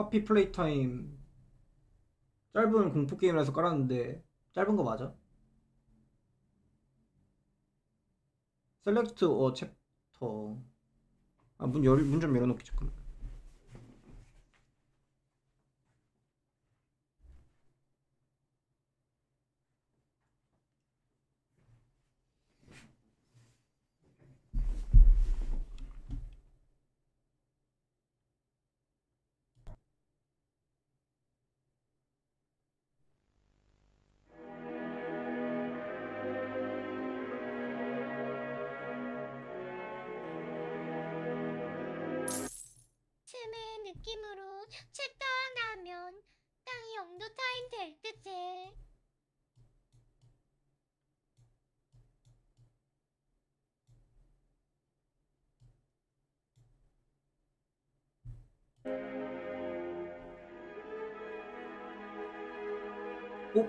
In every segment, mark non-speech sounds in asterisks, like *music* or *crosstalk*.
Poppy Playtime. 짧은 공포 게임이라서 깔았는데 짧은 거 맞아? select a chapter 아문 열 문 좀 열어놓기 잠깐만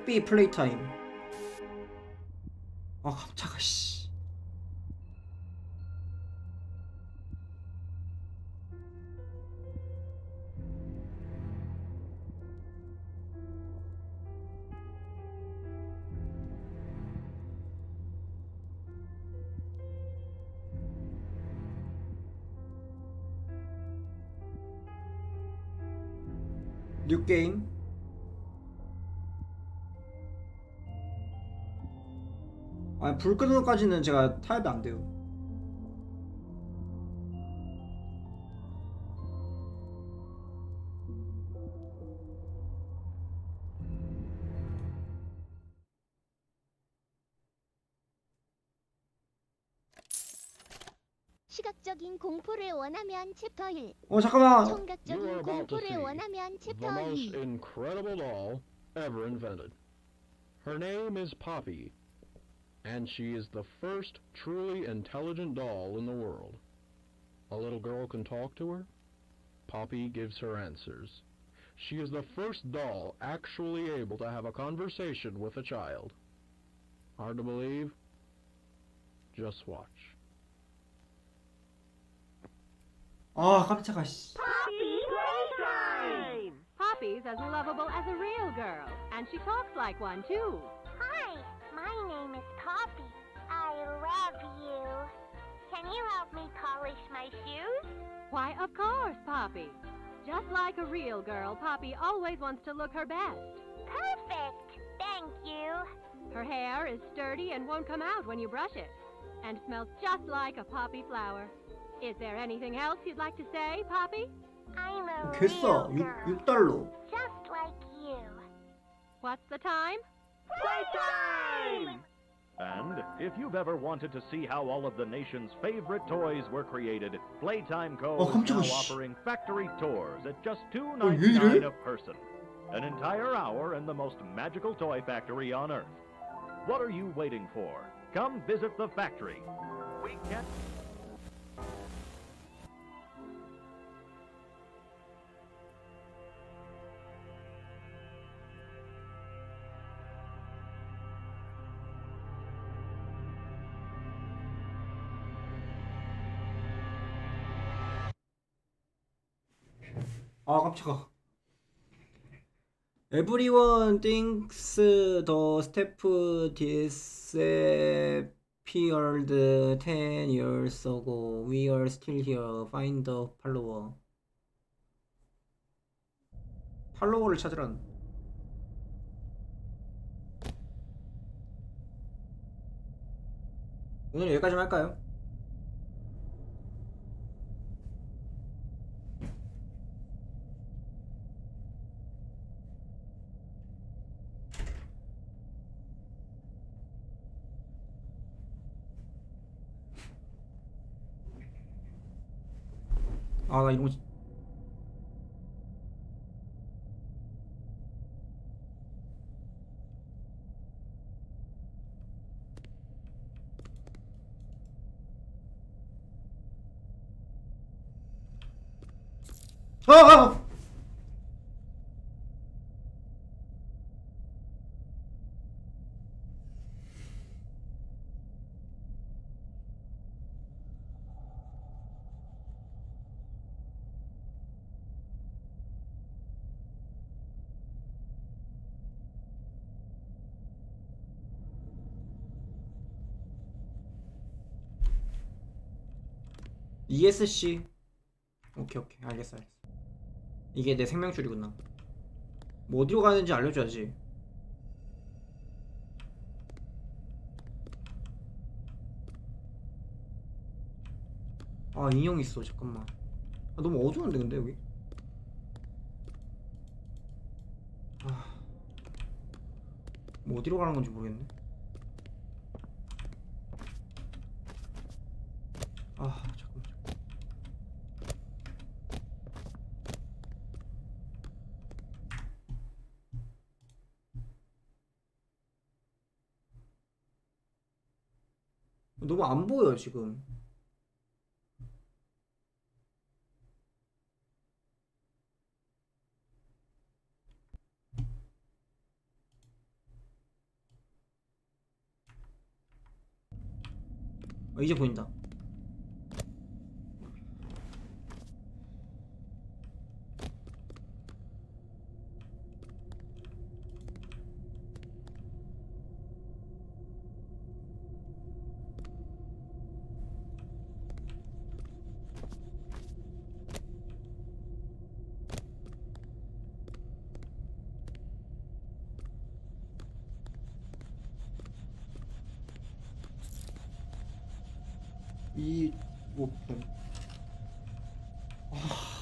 뽀삐 플레이 타임 아 깜짝아 씨. new game 불 끄는 것까지는 제가 타협이 안 돼요 시각적인 공포를 원하면 챕터 1. 어 잠깐만 청각적인 to 공포를 원하면 chapter most 2. incredible doll ever invented. Her name is Poppy, and she is the first truly intelligent doll in the world. A little girl can talk to her. Poppy gives her answers. She is the first doll actually able to have a conversation with a child. Hard to believe? Just watch. 아 깜짝아 씨 Poppy Playtime! Poppy's as lovable as a real girl, and she talks like one too. Hi, my name is Poppy. I love you. Can you help me polish my shoes? Why, of course, Poppy. Just like a real girl, Poppy always wants to look her best. Perfect. Thank you. Her hair is sturdy and won't come out when you brush it, and smells just like a poppy flower. Is there anything else you'd like to say, Poppy? I'm a 됐어 real girl. 6, 6달러 Just like you. What's the time? Playtime! And if you've ever wanted to see how all of the nation's favorite toys were created, Playtime Co. is now offering factory tours at just $2.99 a person. An entire hour in the most magical toy factory on Earth. What are you waiting for? Come visit the factory. We can't... 아 깜짝아 Everyone thinks the step disappeared 10 years ago. We are still here. Find the follower. 팔로워를 찾으라는. 오늘 여기까지만 할까요? 아, 나 ESC 오케이 오케이. 알겠어 알겠어. 이게 내 생명줄이구나. 뭐 어디로 가는지 알려줘야지. 아 인형 있어. 잠깐만. 아, 너무 어두운데 근데 여기? 아, 뭐 어디로 가는 건지 모르겠네. 아 잠깐만 잠깐만. 너무 안 보여 지금. 어, 이제 보인다 이 목표 아!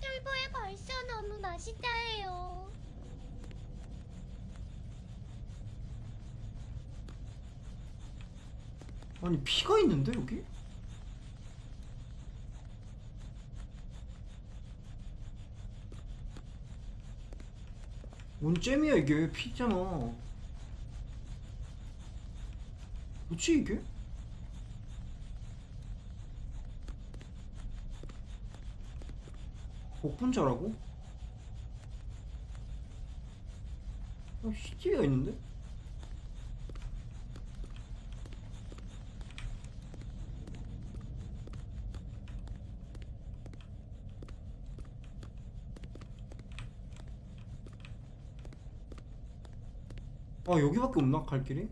쫄보에 벌써 해요. 아니 피가 있는데 여기? 뭔 잼이야 이게 피잖아 뭐지 이게? 복분자라고? 어, CTV가 있는데? 아 여기밖에 없나 갈 길이?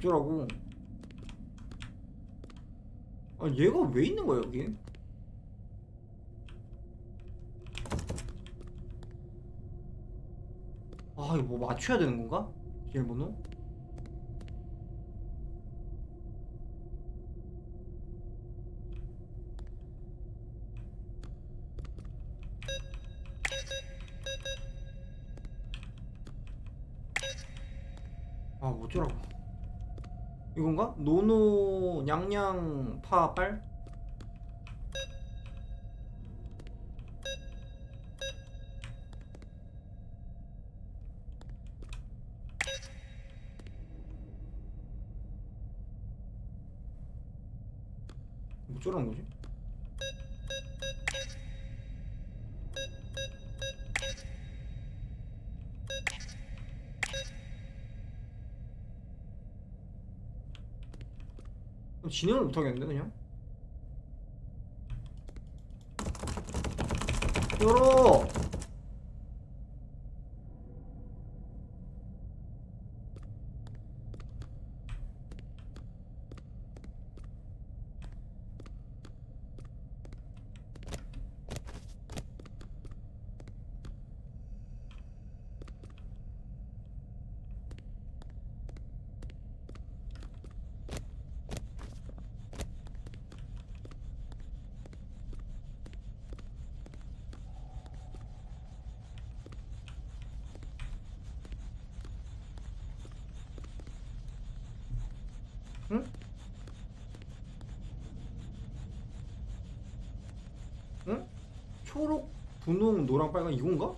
어쩌라고 아 얘가 왜 있는 거야 여기? 아 이거 뭐 맞춰야 되는 건가? 비밀번호? 아 어쩌라고 이건가? 노노 냥냥 파빨? 어쩌라는 거지? 진행을 못하겠는데 그냥? 열어! 분홍, 노랑, 빨간 이건가?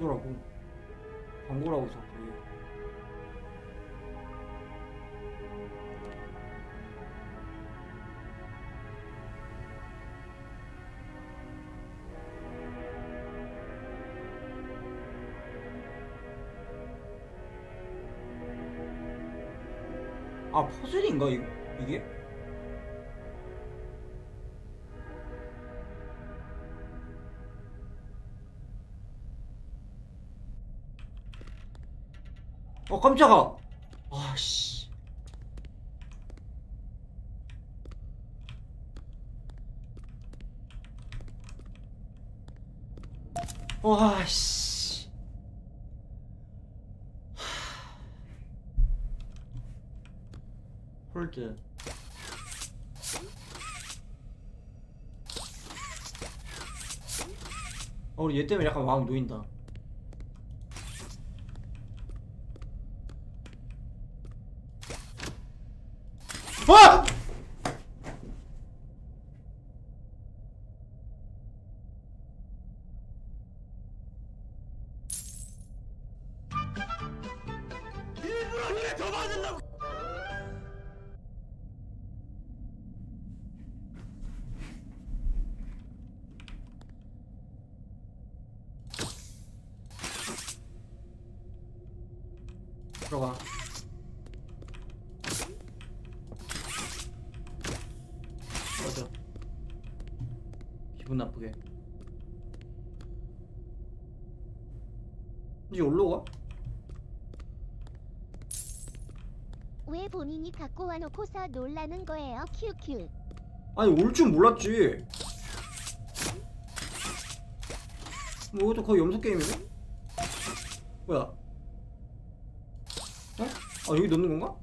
어쩌라고. 광고라고 자꾸. 아 퍼즐인가 이, 이 어 깜짝아. 아씨. 와씨 홀드. 어 우리 얘 때문에 약간 마음 놓인다 갖고 와놓고서 놀라는 거예요, 큐큐? 아니 올 줄 몰랐지. 뭐 이것도 거의 염소 게임이네? 뭐야? 어? 아 여기 넣는 건가?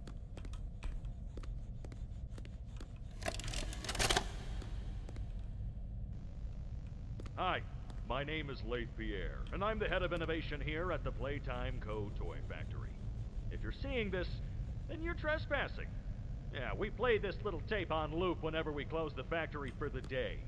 Hi, my name is Leith Pierre, and I'm the head of innovation here at the Playtime Co. Toy Factory. If you're seeing this, then you're trespassing. Yeah, we play this little tape on loop whenever we close the factory for the day.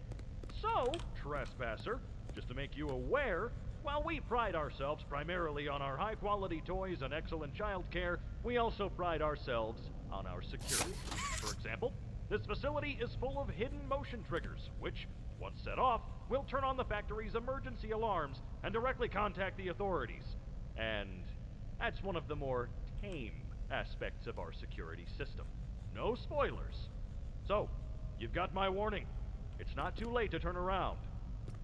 So, trespasser, just to make you aware, while we pride ourselves primarily on our high quality toys and excellent child care, we also pride ourselves on our security. For example, this facility is full of hidden motion triggers, which, once set off, will turn on the factory's emergency alarms and directly contact the authorities. And that's one of the more tame aspects of our security system. No spoilers. So, you've got my warning. It's not too late to turn around.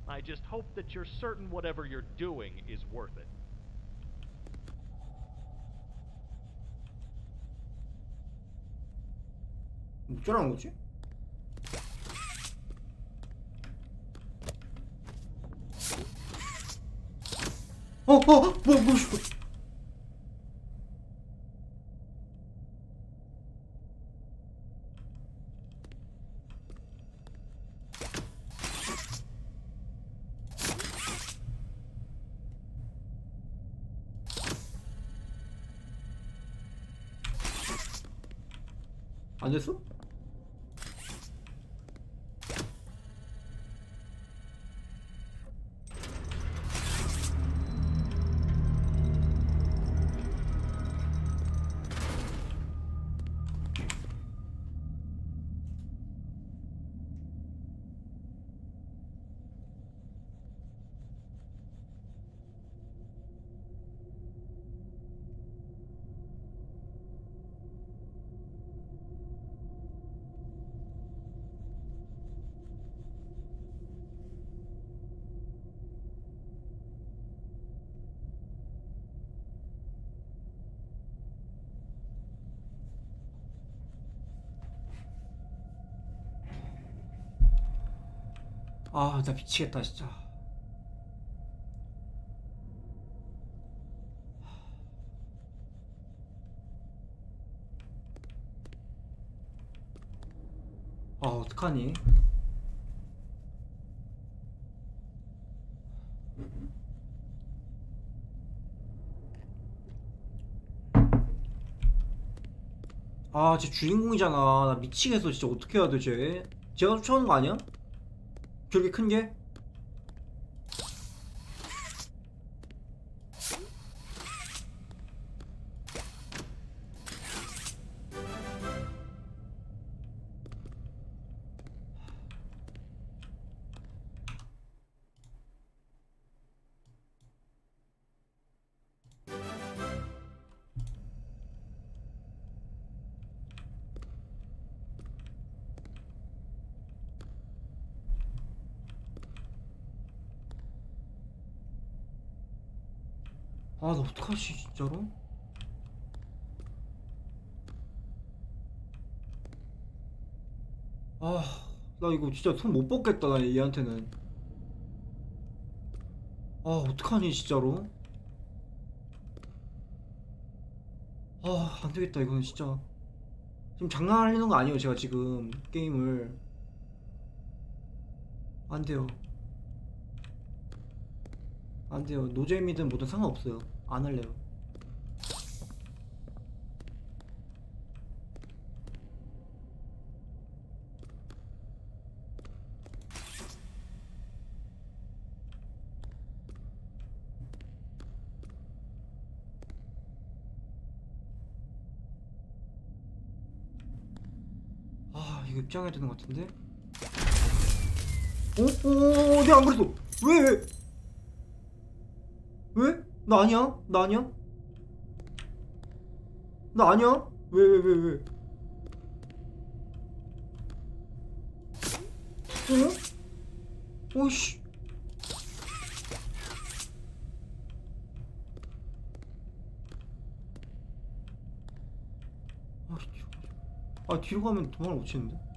I just hope that you're certain whatever you're doing is worth it. 뭐 어쩌라는 거지? 어, 어, 어, 뭐, 뭐, 뭐. 아, 나 미치겠다, 진짜. 아, 어떡하니? 아, 쟤 주인공이잖아. 나 미치겠어. 진짜 어떻게 해야 돼, 쟤? 제가 쫓아오는 거 아니야? 저렇게 큰 게? 이거 진짜 손못 뻗겠다, 나 얘한테는. 아, 어떡하니, 진짜로? 아, 안 되겠다, 이거는 진짜. 지금 장난하는 거 아니에요, 제가 지금, 게임을. 안 돼요. 안 돼요. 노잼이든 뭐든 상관없어요. 안 할래요. 아, 이거 입장해야 되는 것 같은데? 어? 어, 내가 안 그랬어. 왜, 왜? 왜? 나 아니야? 나 아니야? 나 아니야? 왜, 왜, 왜, 왜? 어? 오이씨. 아, 아, 뒤로 가면 도망을 못 치는데?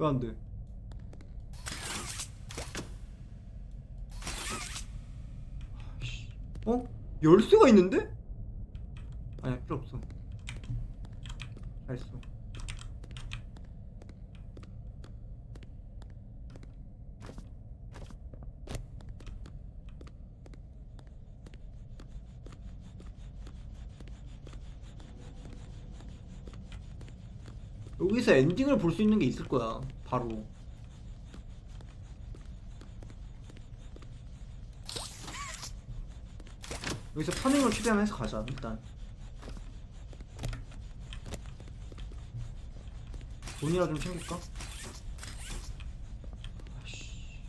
왜 안 돼? 아이씨. 어? 열쇠가 있는데? 아니야 필요 없어 잘했어 여기서 엔딩을 볼 수 있는 게 있을 거야 바로 여기서 파밍을 최대한 해서 가자 일단 돈이라 좀 챙길까? 아이씨.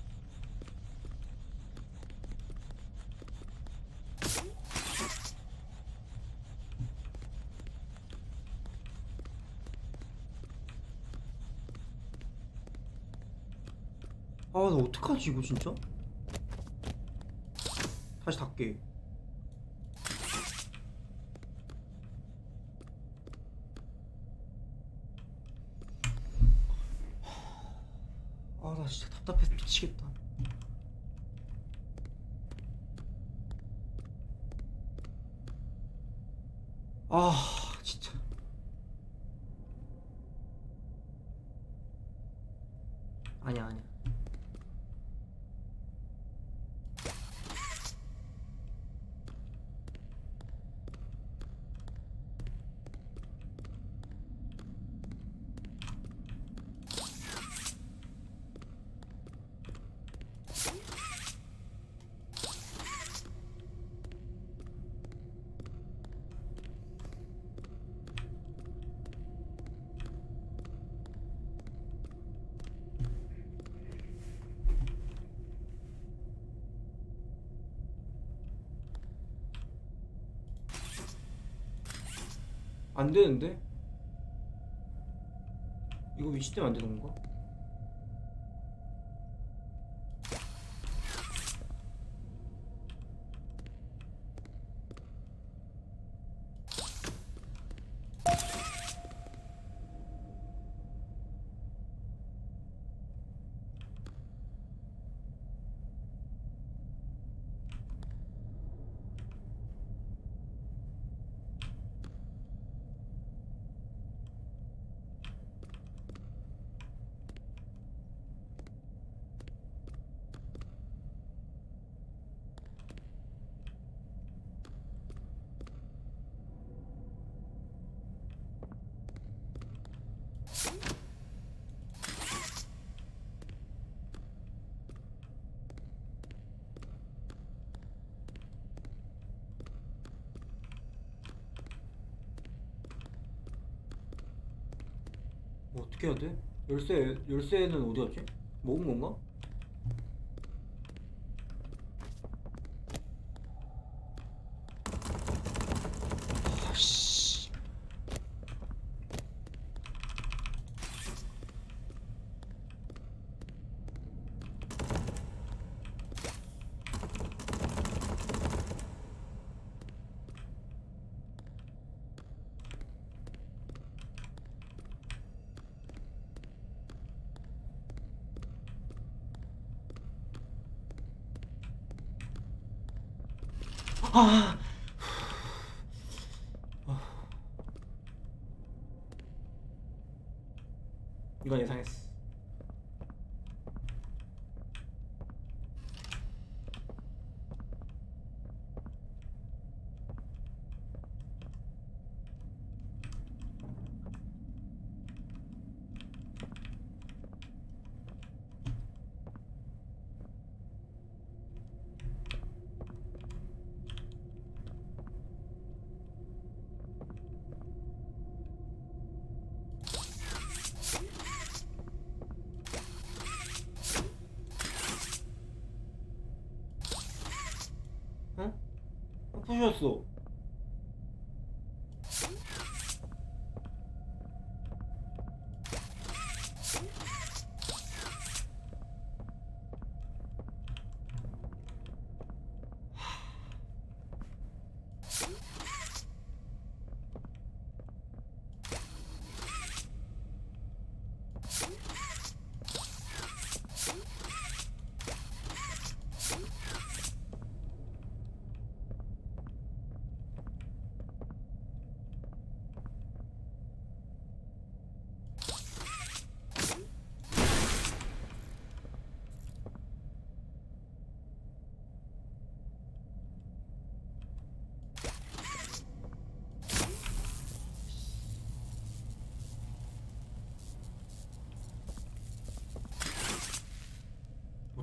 아, 이거 진짜? 다시 닫게. 아, 나 진짜 답답해서 미치겠다. 아, 진짜. 안 되는데? 이거 위치 때문에 안 되는 건가? 뭐 어떻게 해야 돼? 열쇠 열쇠는 어디 갔지? 먹은 건가? 23です。 어, 부셨어.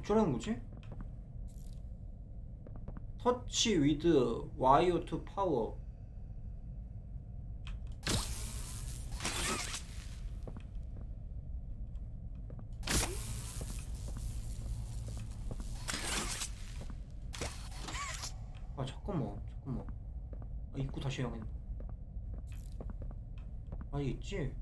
어쩌라는 거지? 터치 위드 와이어 투 파워 아 잠깐만 잠깐만 아 입구 다시 해야겠네 아 있지?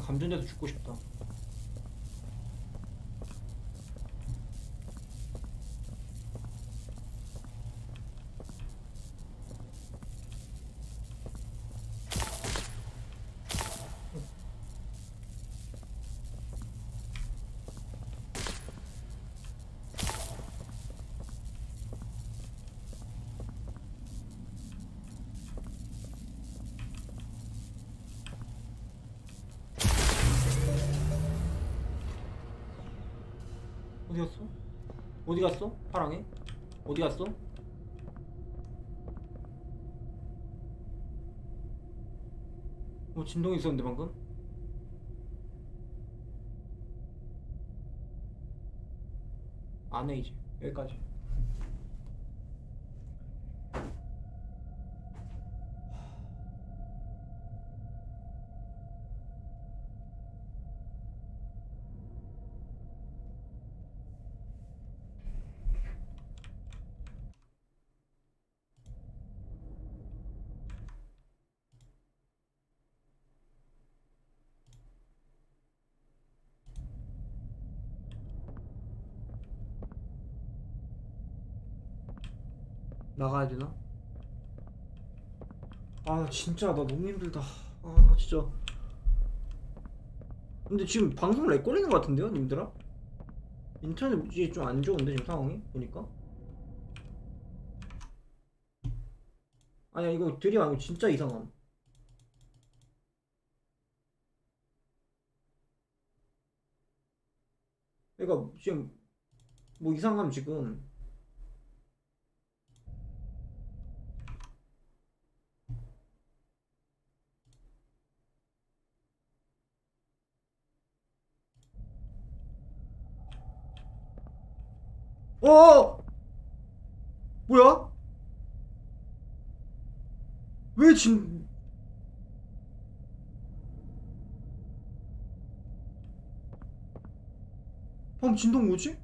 감전돼서 죽고 싶다. 어디 갔어? 파랑이? 어디 갔어? 뭐 진동이 있었는데 방금? 안해 이제 여기까지 나가야 되나? 아 진짜 나 너무 힘들다. 아 나 진짜. 근데 지금 방송 렉 걸리는 것 같은데요 님들아? 인터넷이 좀 안 좋은데 지금 상황이? 보니까? 아니야 이거 드립 아니고 진짜 이상함. 그러니까 지금 뭐 이상함 지금 어 뭐야? 왜 진? 방금 진동 뭐지?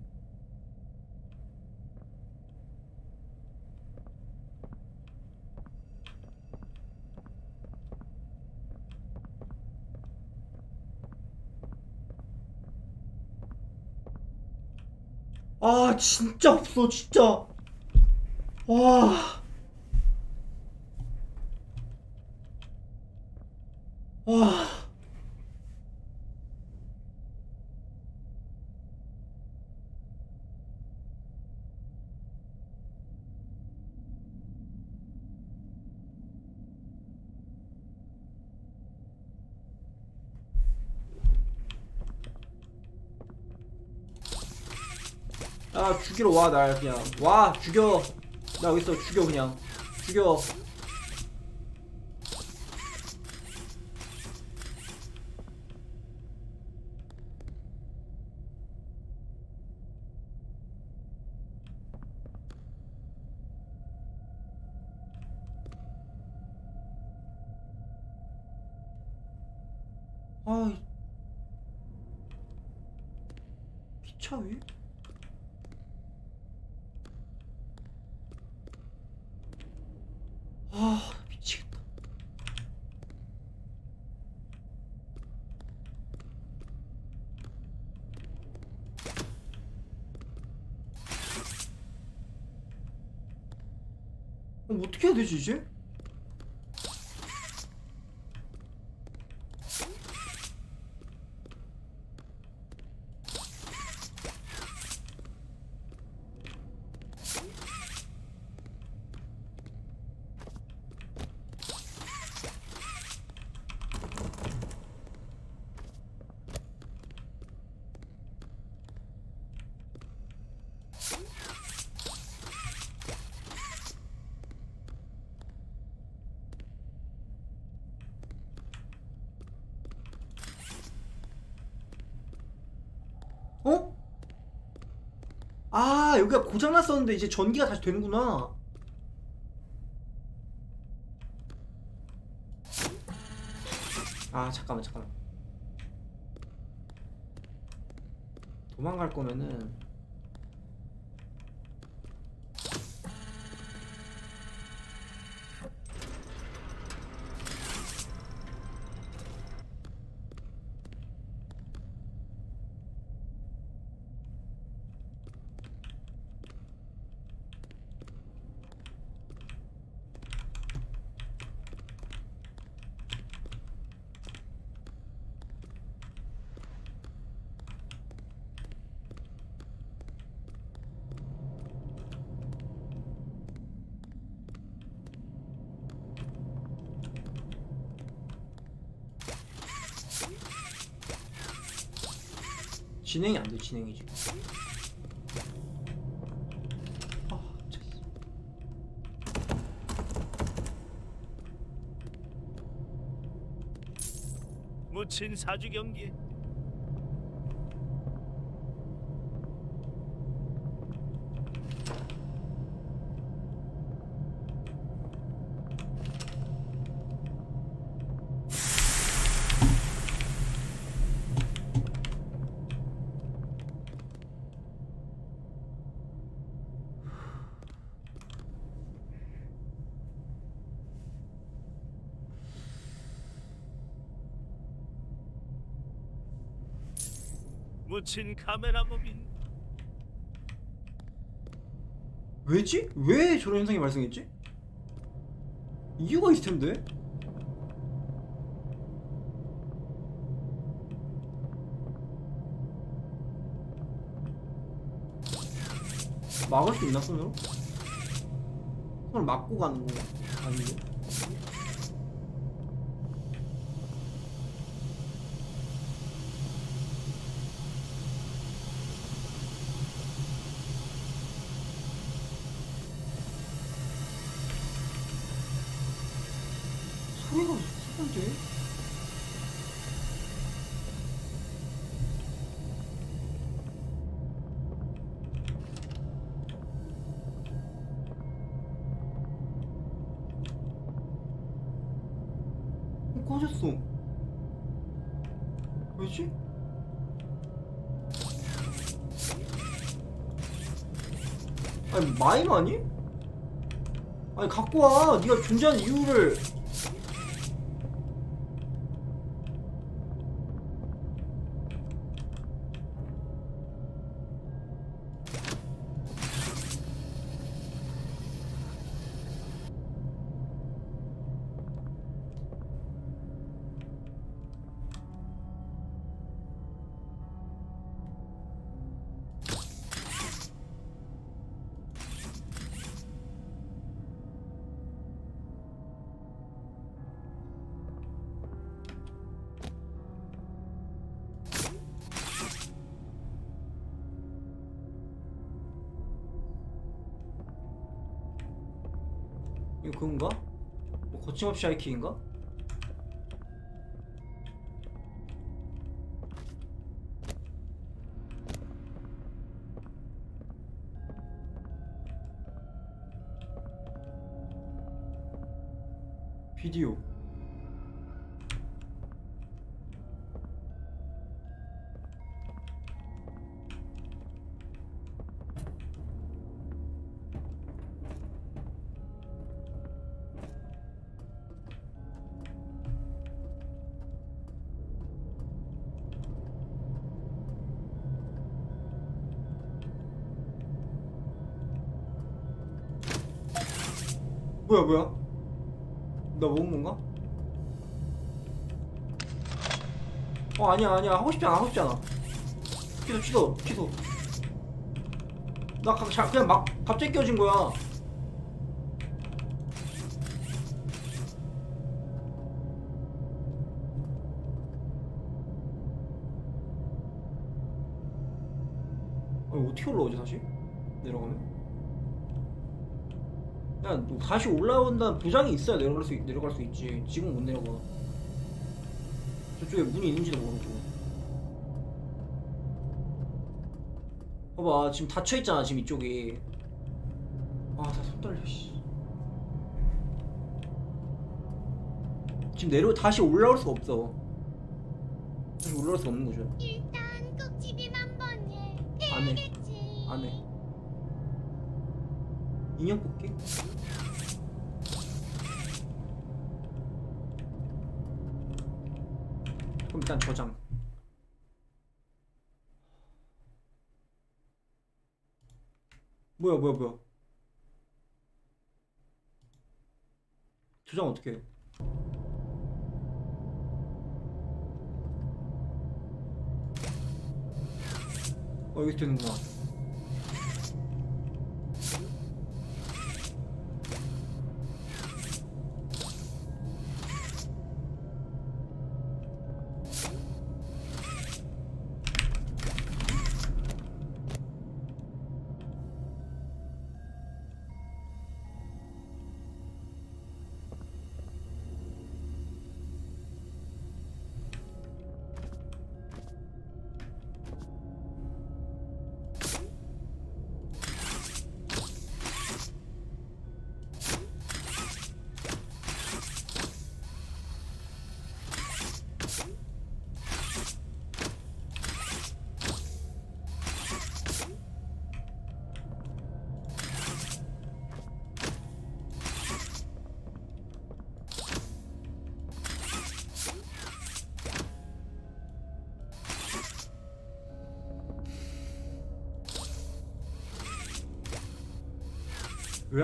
아 진짜 없어 진짜 와. 와. 아 죽이러 와날 그냥. 와 죽여. 나 여기 있어. 죽여 그냥. 죽여 아 기차 위? 아 미치겠다 그 아 여기가 고장났었는데 이제 전기가 다시 되는구나. 아 잠깐만 잠깐만. 도망갈 거면은 진행이 안 돼 진행이 지금. 아, 사주 경기 무친 카메라몸인 왜지? 왜 저런 현상이 발생했지? 이유가 있을 텐데. 막을 수 있나 손으로? 손을 막고 가는 거 아닌데? 소리가 이상한데? 어, 꺼졌어. 왜지? 아니 마임 아니? 아니 갖고 와. 네가 존재하는 이유를. 거침없이 하이킹인가? 어 아니야 아니야 하고 싶지 않아 하고 싶지 않아 취소 취소 취소 나 가, 자, 그냥 막 갑자기 껴진 거야 아니 어떻게 올라오지 다시? 내려가면? 야, 너 다시 올라온다는 보장이 있어야 내려갈 수, 있- 내려갈 수 있지. 지금 못 내려가. 저쪽에 문이 있는지도 모르고. 봐봐, 지금 닫혀있잖아, 지금 이쪽이. 아, 다손 떨려, 씨. 지금 내려, 다시 올라올 수가 없어. 다시 올라올 수가 없는 거죠. 일단 꼭지빔 한번 해. 안 해. 해야겠지. 안 해. 인형 뽑기? 그럼 일단 저장. 뭐야 뭐야 뭐야. 저장 어떻게 해? 어 여기 되는구나.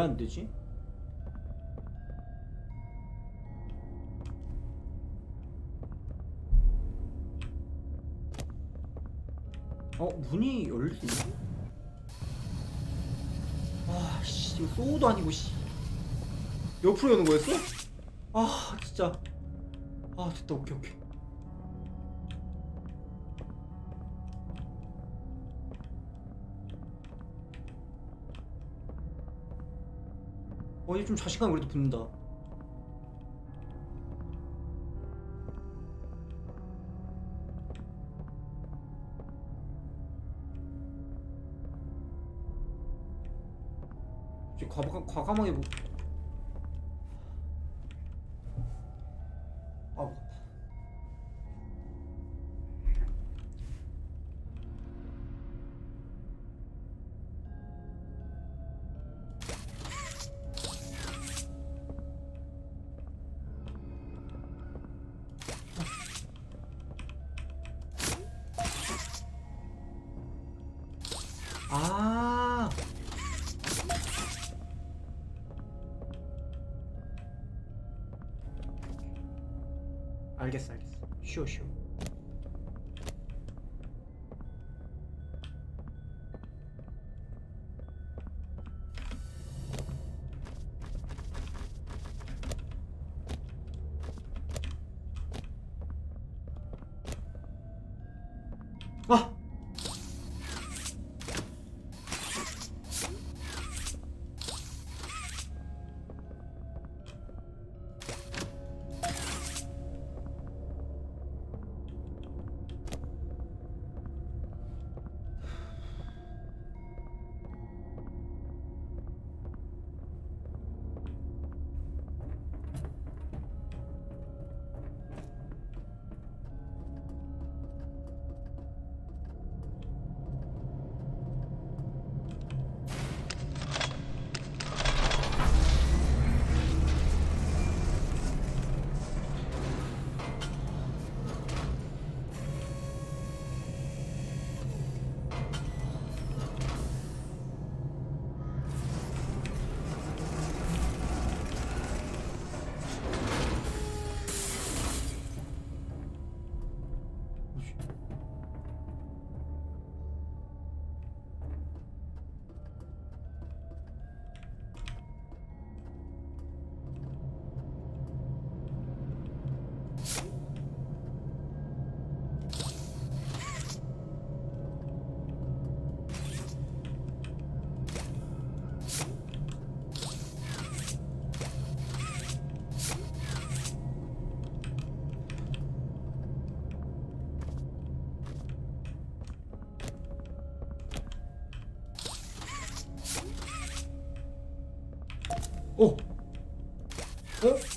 안 되지? 어 문이 열릴 수 있나? 아씨 이거 소우도 아니고 씨 옆으로 여는 거였어? 아 진짜 아 됐다 오케이 오케이 어 이제 좀 자신감 그래도 붙는다. 과감, 과감하게 뭐...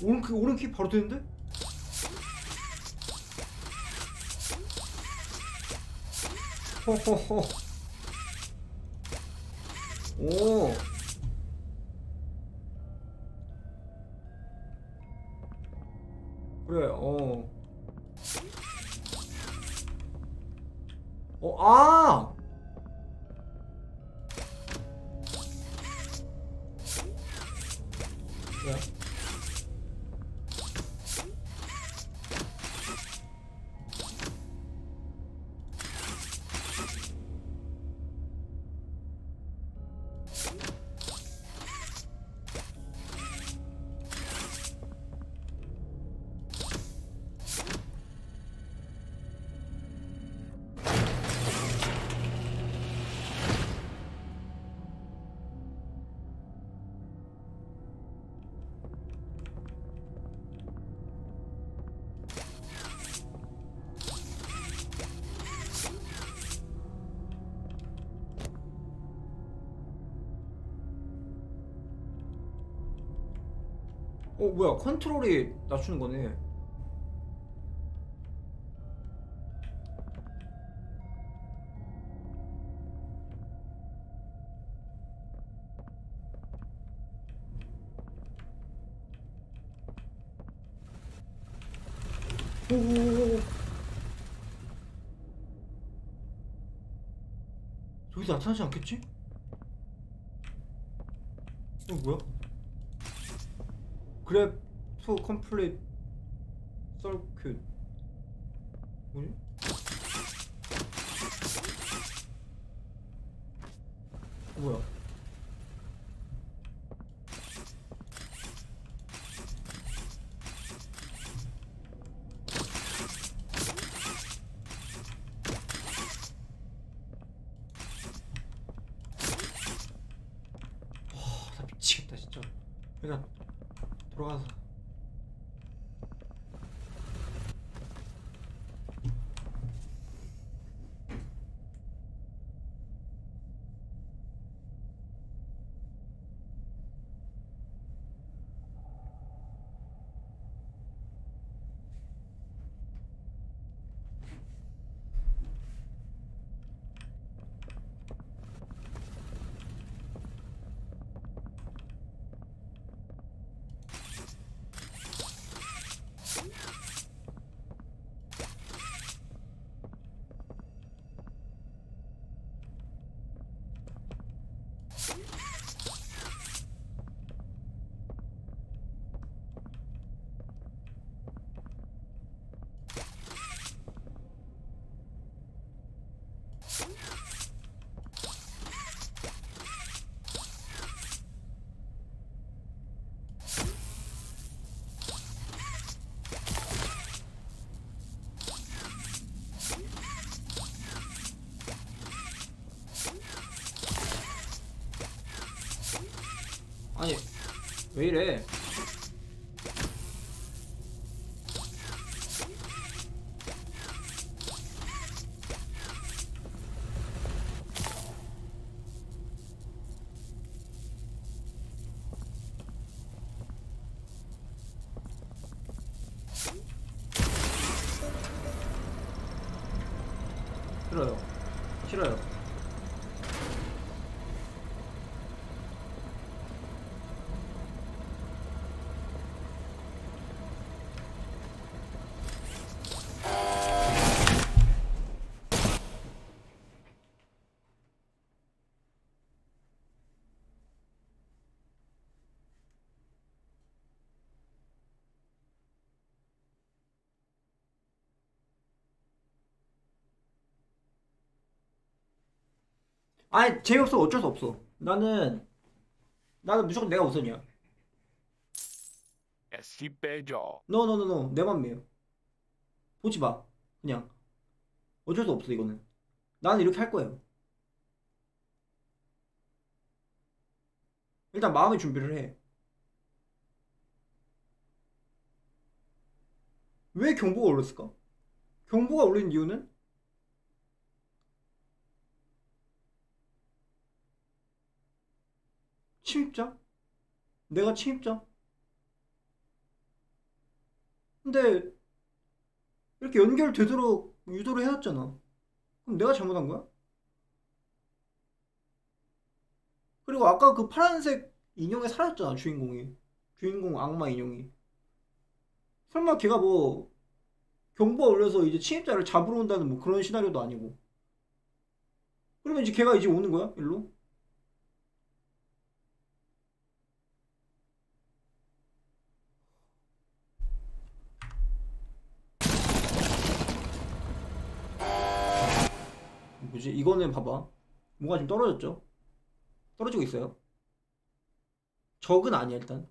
오른키 오른키 바로 되는데? 허허허. 뭐야 컨트롤이 낮추는 거네 여기서 나타나지 않겠지? 어. 뭐야? 그래프 컴플릿 서큐 뭐지? 어, 뭐야? 와, 나 미치겠다 진짜. 그냥 돌아가서. 아니 왜 이래? 아니 재미없어 어쩔 수 없어. 나는 나는 무조건 내가 우선이야. 씨 빼줘. no no no no 내 맘이에요. 보지 마. 그냥 어쩔 수 없어 이거는. 나는 이렇게 할 거예요. 일단 마음의 준비를 해. 왜 경보가 울렸을까? 경보가 울린 이유는 침입자? 내가 침입자? 근데 이렇게 연결되도록 유도를 해놨잖아. 그럼 내가 잘못한 거야? 그리고 아까 그 파란색 인형에 살았잖아 주인공이. 주인공 악마 인형이. 설마 걔가 뭐 경보가 울려서 이제 침입자를 잡으러 온다는 뭐 그런 시나리오도 아니고. 그러면 이제 걔가 이제 오는 거야? 일로? 뭐지? 이거는 봐봐. 뭐가 좀 떨어졌죠? 떨어지고 있어요. 적은 아니야 일단.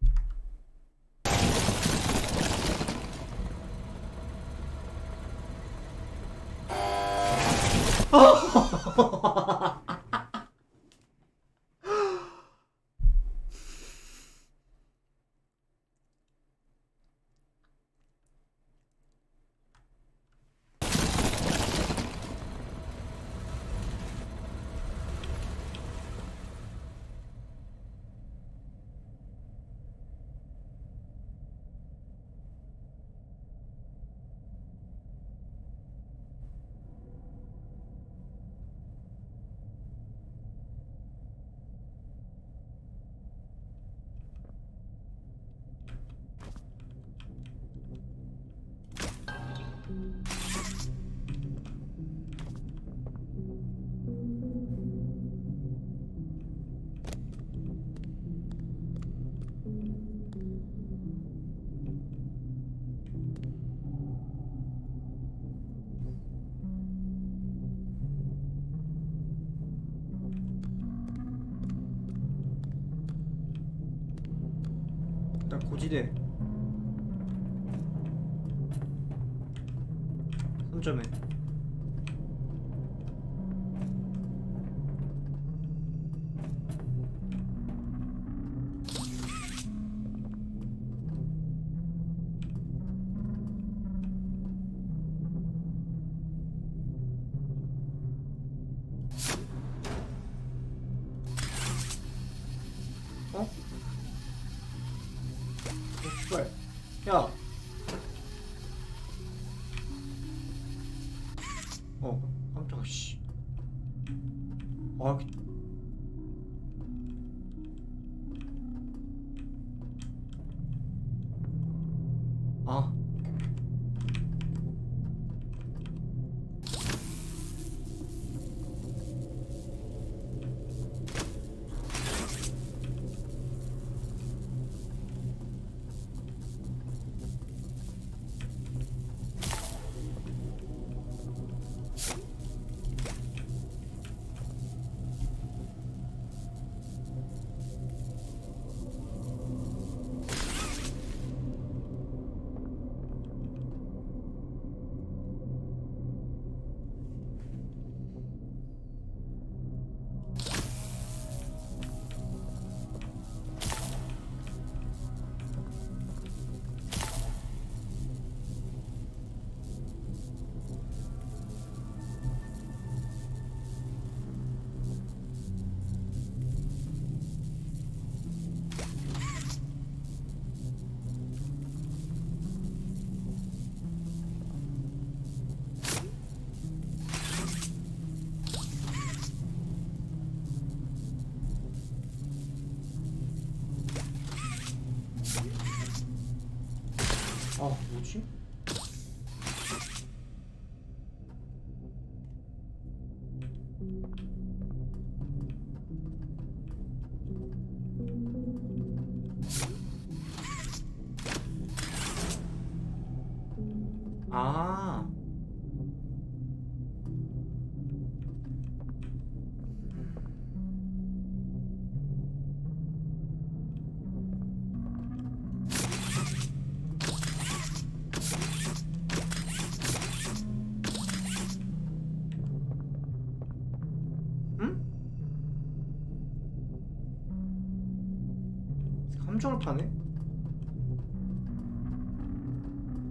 함정을 파네?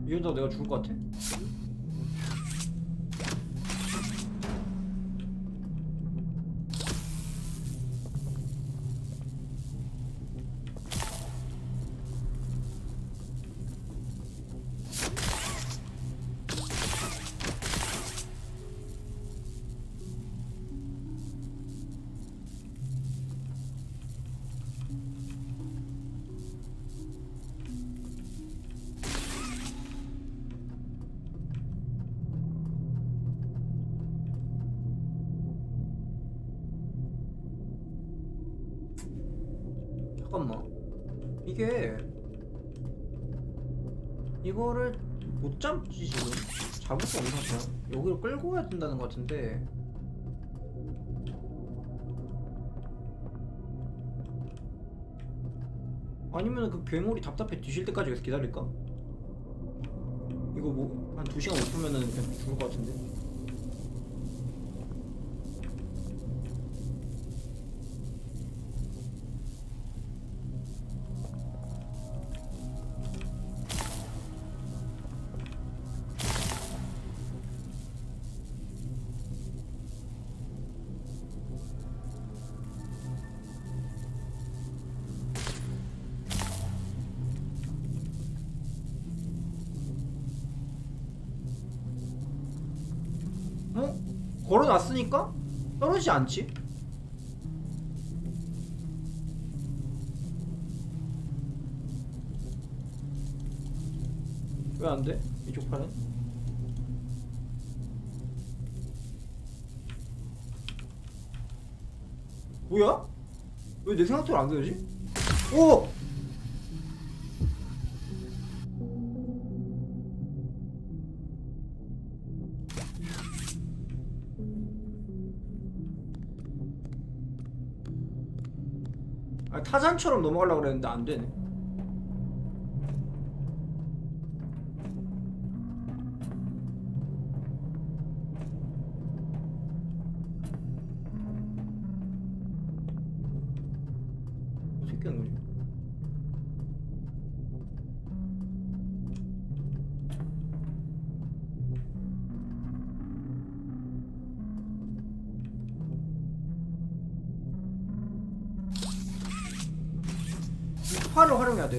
이러다 내가 죽을 것 같아? 잠깐만. 이게 이거를 못 잡지 지금. 잡을 수 없는 상태야 여기로 끌고 가야 된다는 것 같은데. 아니면 그 괴물이 답답해 뒤질 때까지 여기서 기다릴까? 이거 뭐 한 2시간 못 풀면은 그냥 죽을 것 같은데 않지? 왜 안 돼? 이쪽 판은? 뭐야? 왜 내 생각대로 안 되지? 오! 아, 타잔처럼 넘어가려고 그랬는데 안 되네.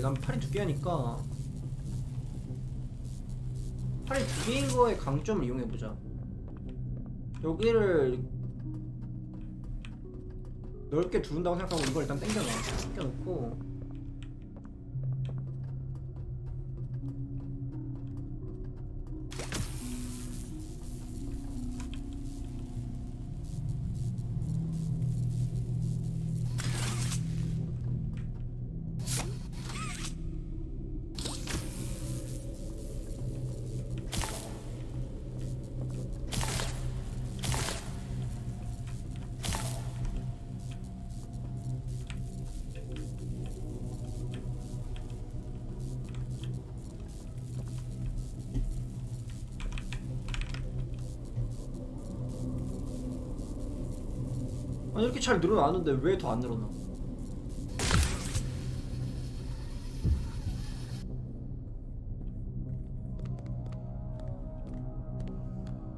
난 팔이 두 개니까 팔이 두 개인 거의 강점을 이용해 보자. 여기를 넓게 두른다고 생각하고 이걸 일단 당겨놔. 당겨놓고 잘 늘어나는데 왜 더 안 늘어나?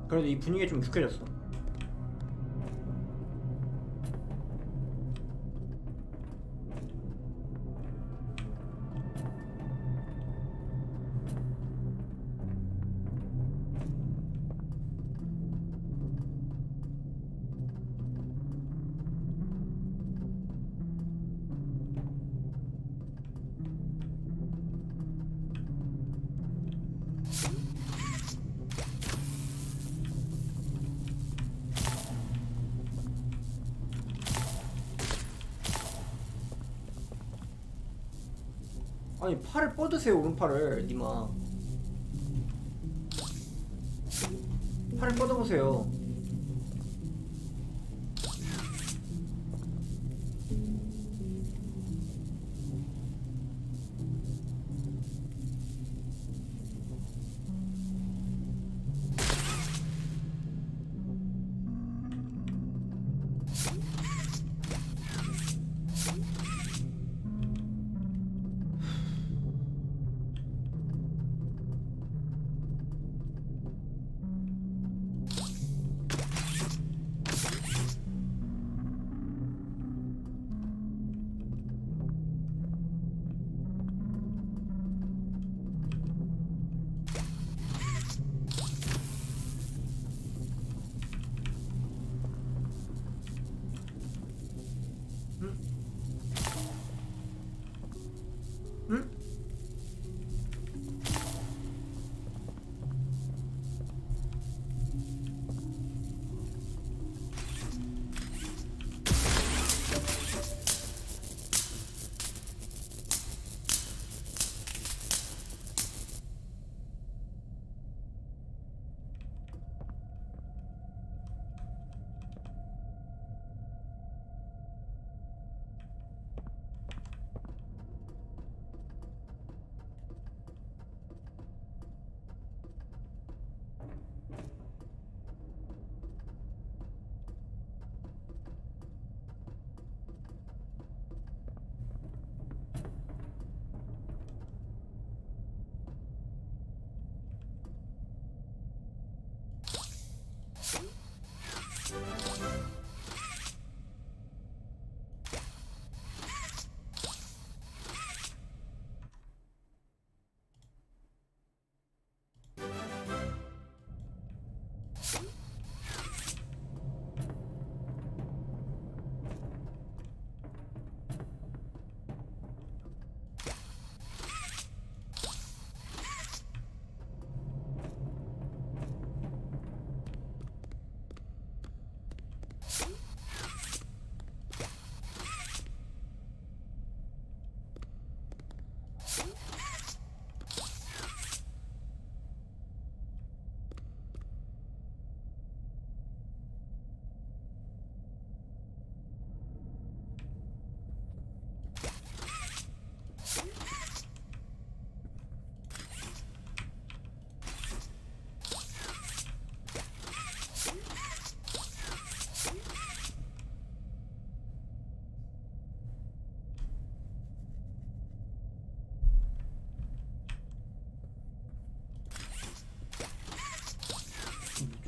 그래도 이 분위기가 좀 익숙해졌어. 뻗으세요 오른팔을. 니마 팔을 뻗어보세요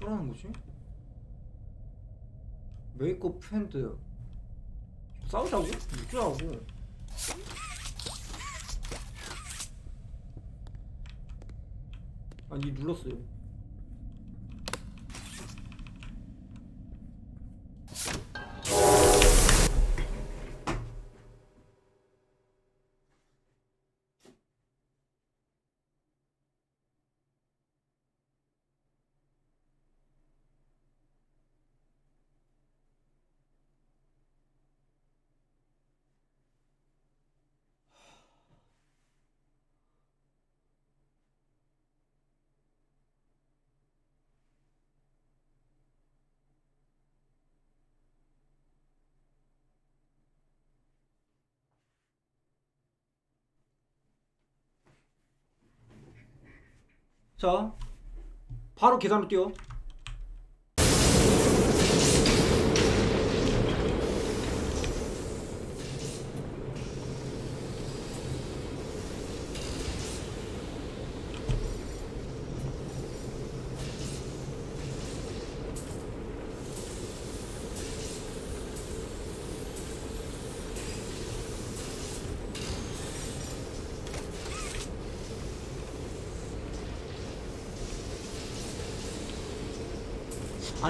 어쩌라는 거지? 메이크업 팬들 싸우자고? 무자고 아니 눌렀어요 자, 바로 계단으로 뛰어.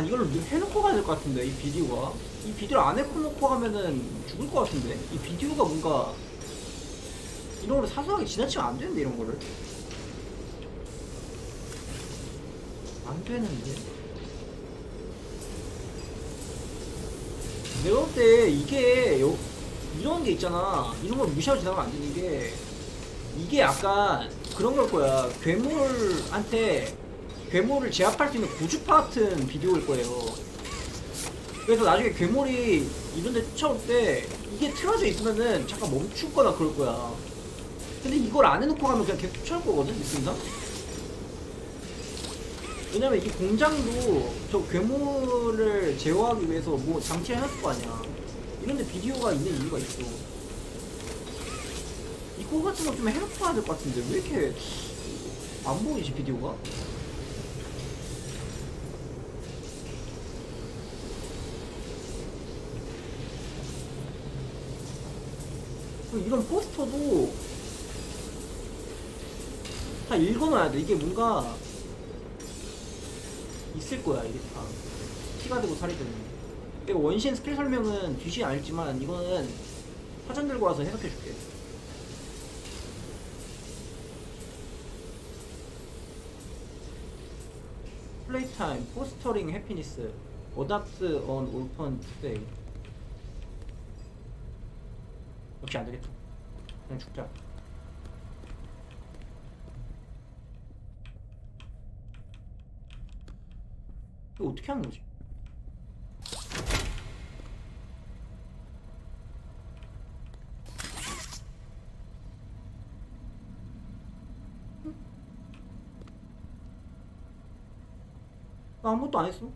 아 이걸 해놓고 가야 될 것 같은데 이 비디오가. 이 비디오를 안 해놓고 가면은 죽을 것 같은데? 이 비디오가 뭔가 이런 거를 사소하게 지나치면 안 되는데 이런 거를? 안 되는데? 내가 볼 때 이게 요, 이런 게 있잖아. 이런 걸 무시하고 지나가면 안 되는 게 이게 약간 그런 걸 거야. 괴물한테 괴물을 제압할 수 있는 고주파 같은 비디오일 거예요. 그래서 나중에 괴물이 이런 데 쫓아올 때 이게 틀어져 있으면은 잠깐 멈추거나 그럴 거야. 근데 이걸 안 해놓고 가면 그냥 계속 쫓아올 거거든, 느낌상? 왜냐면 이 공장도 저 괴물을 제어하기 위해서 뭐 장치를 해놨을 거 아니야. 이런데 비디오가 있는 이유가 있어. 이거 같은 거 좀 해놓고 가야 될 것 같은데 왜 이렇게 안 보이지 비디오가? 그리고 이런 포스터도 다 읽어놔야 돼. 이게 뭔가 있을 거야. 이게 다 피가 되고 살이 되는. 내가 원신 스킬 설명은 뒤지 않지만 이거는 사전 들고 와서 해석해 줄게. Playtime, fostering happiness, adopt an orphan today. 역시 안 되겠다. 그냥 죽자. 이거 어떻게 하는 거지? 나 아무것도 안 했어.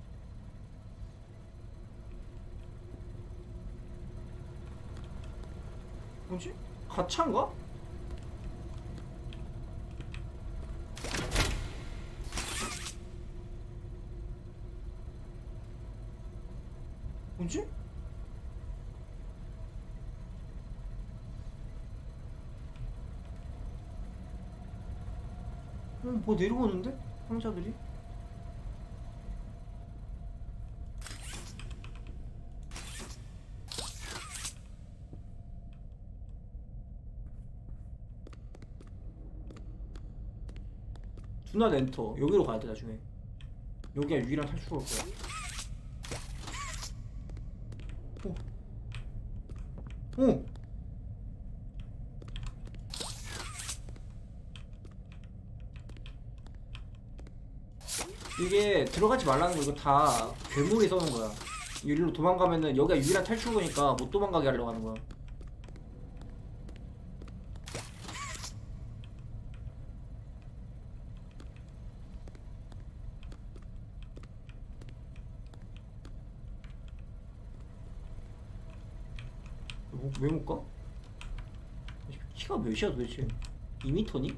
뭐지? 가차인가? 뭐지? 어, 뭐 내려오는데? 상자들이? 두나 엔터. 여기로 가야 돼 나중에. 여기가 유일한 탈출구일 거야. 오. 오. 이게 들어가지 말라는 거 이거 다 괴물이 써는 거야. 여기로 도망가면은 여기가 유일한 탈출구니까 못 도망가게 하려고 하는 거야 왜 못 가? 키가 몇이야 도대체? 2미터니?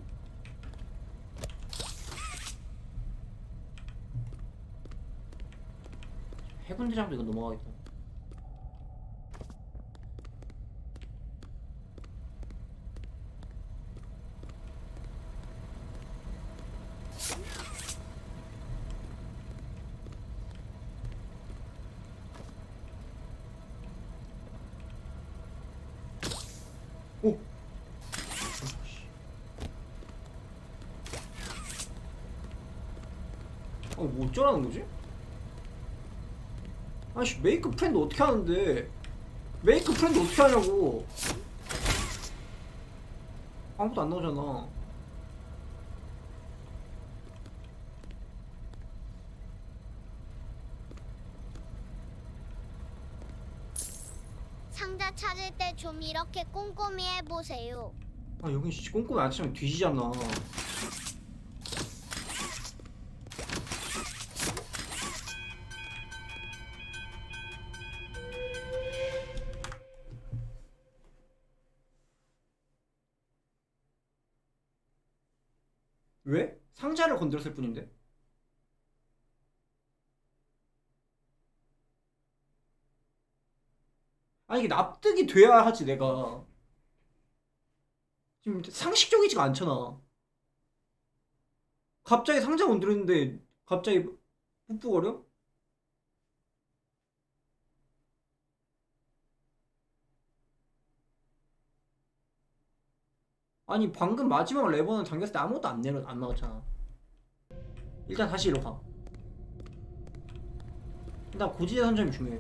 해군대장도 이거 넘어가겠다. 오. 어, 뭐 어쩌라는 거지? 아씨, make friend 어떻게 하는데? make friend 어떻게 하냐고? 아무도 안 나오잖아. 상자 찾을 때 좀 이렇게 꼼꼼히 해보세요. 아, 여긴 꼼꼼히 안 치면 뒤지잖아. 상자를 건드렸을 뿐인데? 아니 이게 납득이 돼야 하지 내가 지금 상식적이지가 않잖아 갑자기 상자 건드렸는데 갑자기 푹푹거려? 아니 방금 마지막 레버는 당겼을 때 아무것도 안 내려 안 나왔잖아. 일단 다시 이리로 가. 일단 고지대 선점이 중요해.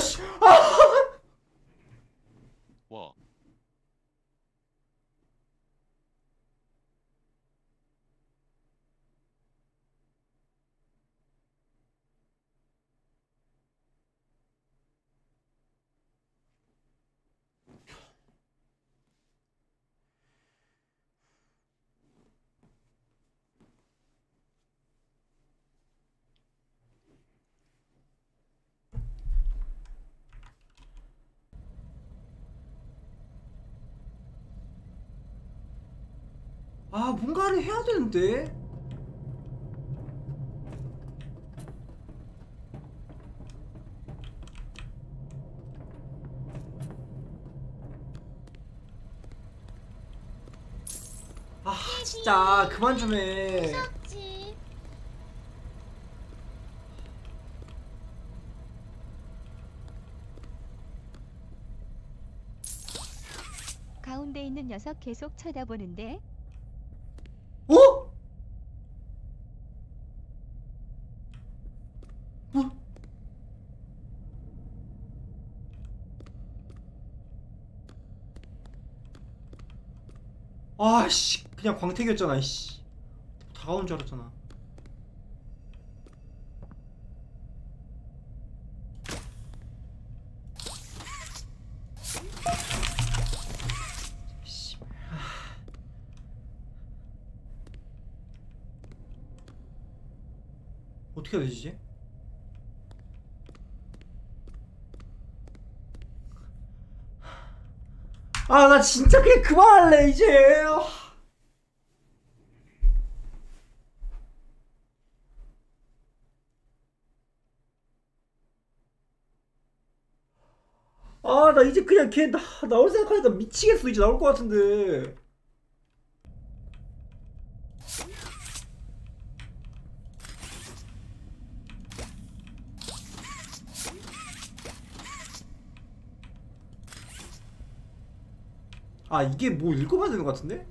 아씨. 아! 와. 아 뭔가를 해야 되는데. 아 진짜 그만 좀 해. 무섭지. 가운데 있는 녀석 계속 쳐다보는데 어? 뭐? 아씨 그냥 광택이었잖아 씨 다가온 줄 알았잖아 씨. 아. 어떻게 되지 이제? 아 나 진짜 그냥 그만할래 이제. 아 나 이제 그냥 걔 나, 나올 생각하니까 미치겠어. 이제 나올 것 같은데 아 이게 뭐 읽어봐야 되는 것 같은데?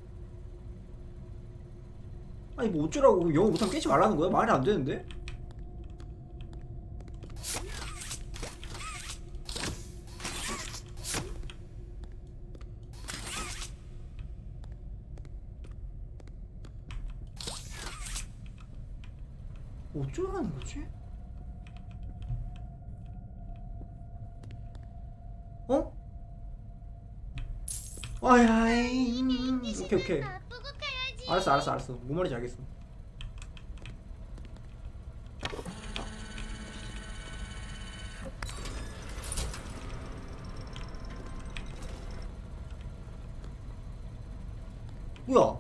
아니 뭐 어쩌라고 영어 못하면 깨지 말라는 거야? 말이 안 되는데? 어쩌라는 거지? 어? 아야이 오케 이 오케이. 나쁘고 가야지. 알았어 알았어 알았어. 뭔 말인지 알겠어. 뭐야?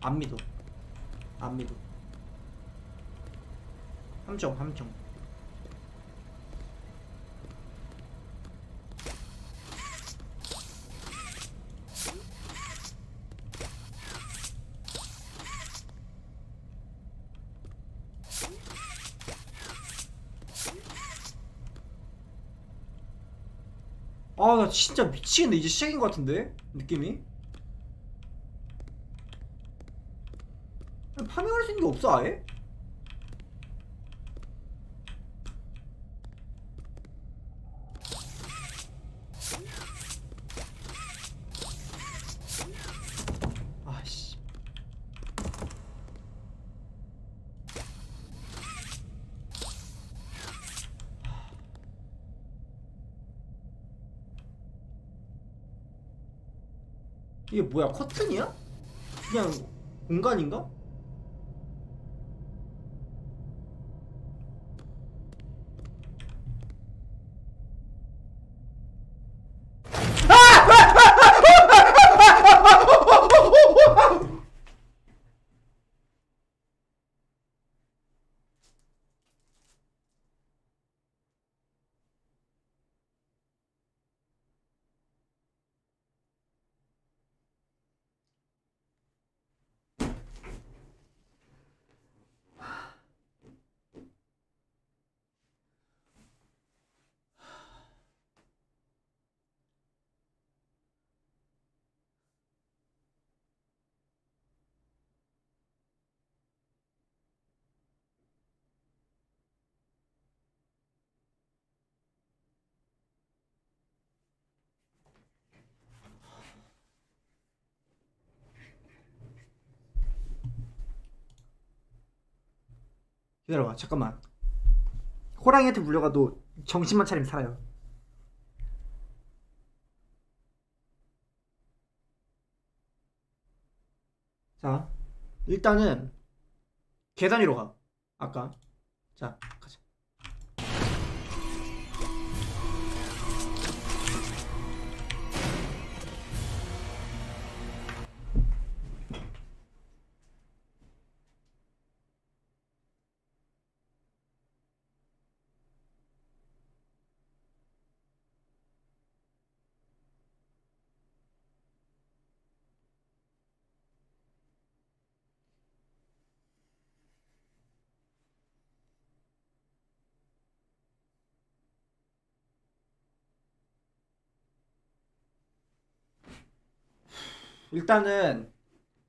안 믿어. 안 믿어. 함정 함정 아 나 진짜 미치겠네. 이제 시작인 것 같은데? 느낌이? 파밍할 수 있는 게 없어 아예? 아씨 이게 뭐야 커튼이야? 그냥 공간인가? 기다려봐 잠깐만. 호랑이한테 물려가도 정신만 차리면 살아요. 자 일단은 계단 위로 가. 아까. 자 일단은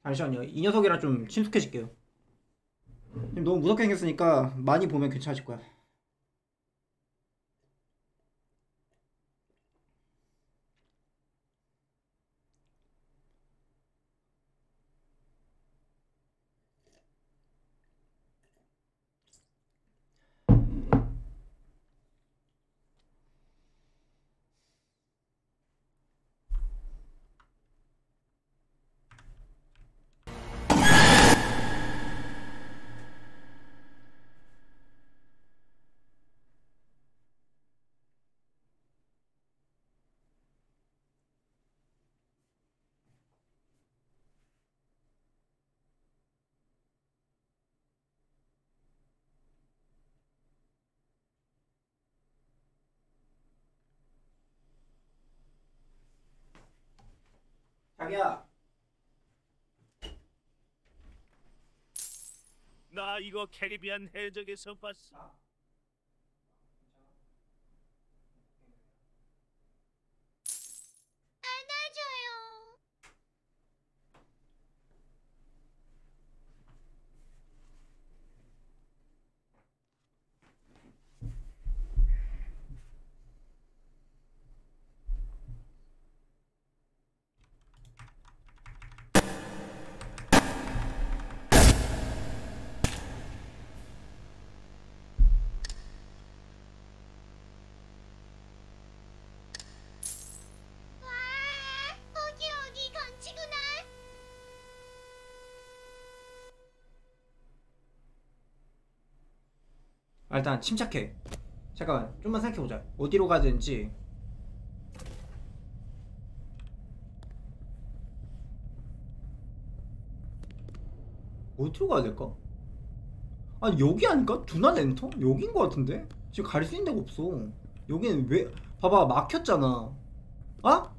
잠시만요. 이 녀석이랑 좀 친숙해질게요. 지금 너무 무섭게 생겼으니까 많이 보면 괜찮아질 거야 자기야 나 이거 캐리비안 해적에서 봤어. 아, 일단 침착해. 잠깐만, 좀만 생각해보자. 어디로 가야 되는지. 어디로 가야 될까? 아니 여기 아닐까? 두나 랜턴? 여긴 것 같은데? 지금 갈 수 있는 데가 없어. 여기는 왜? 봐봐 막혔잖아. 아?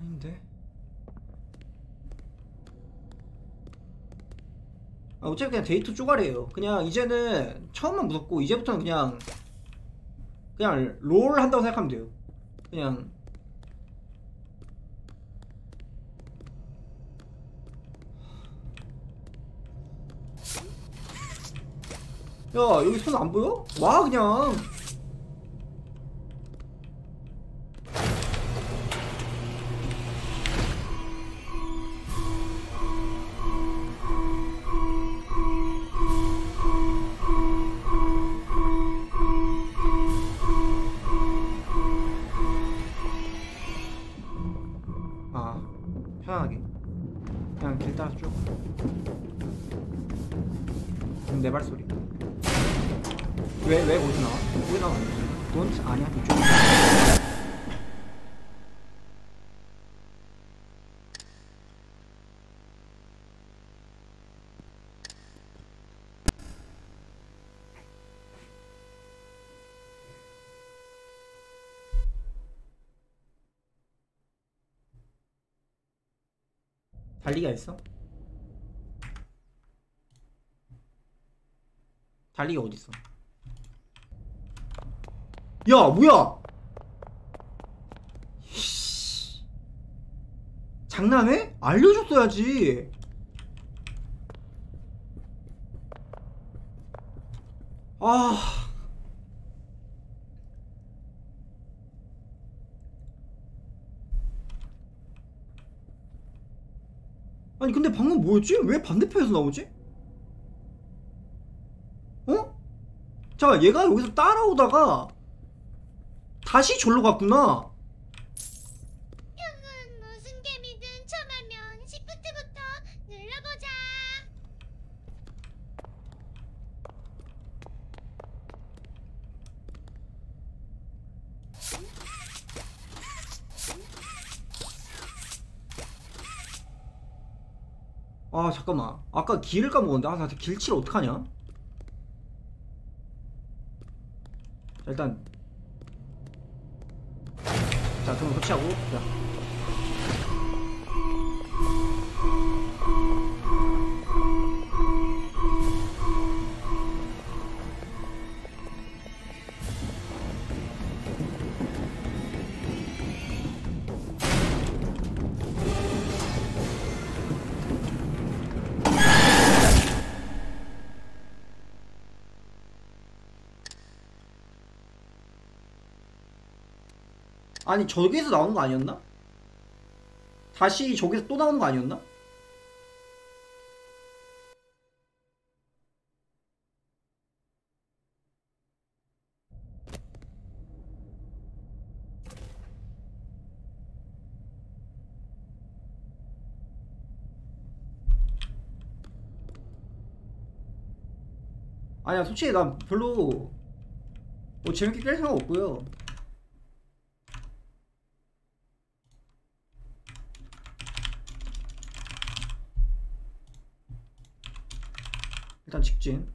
아닌데. 아, 어차피 그냥 데이트 쪼가리에요. 그냥 이제는 처음만 무섭고 이제부터는 그냥 그냥 롤 한다고 생각하면 돼요. 그냥 야 여기 손 안 보여? 와 그냥 거기서 나와? 왜 나와? 넌 아니야, 이쪽. 달리기가 있어? 달리기 어딨어? 야 뭐야 씨. 장난해? 알려줬어야지 아 아니 근데 방금 뭐였지? 왜 반대편에서 나오지? 어? 자 얘가 여기서 따라오다가 다시 절로 갔구나. 형은 무슨 게임이든 처음 하면 시프트부터 눌러보자. 아 잠깐만. 아까 길을 까먹었는데. 아, 나 길치를 어떡하냐? 자, 일단 자 그럼 설치하고 아니 저기서 나오는 거 아니었나? 다시 저기서 또 나오는 거 아니었나? 아니야 솔직히 난 별로 뭐 재밌게 깰 생각 없고요 직진.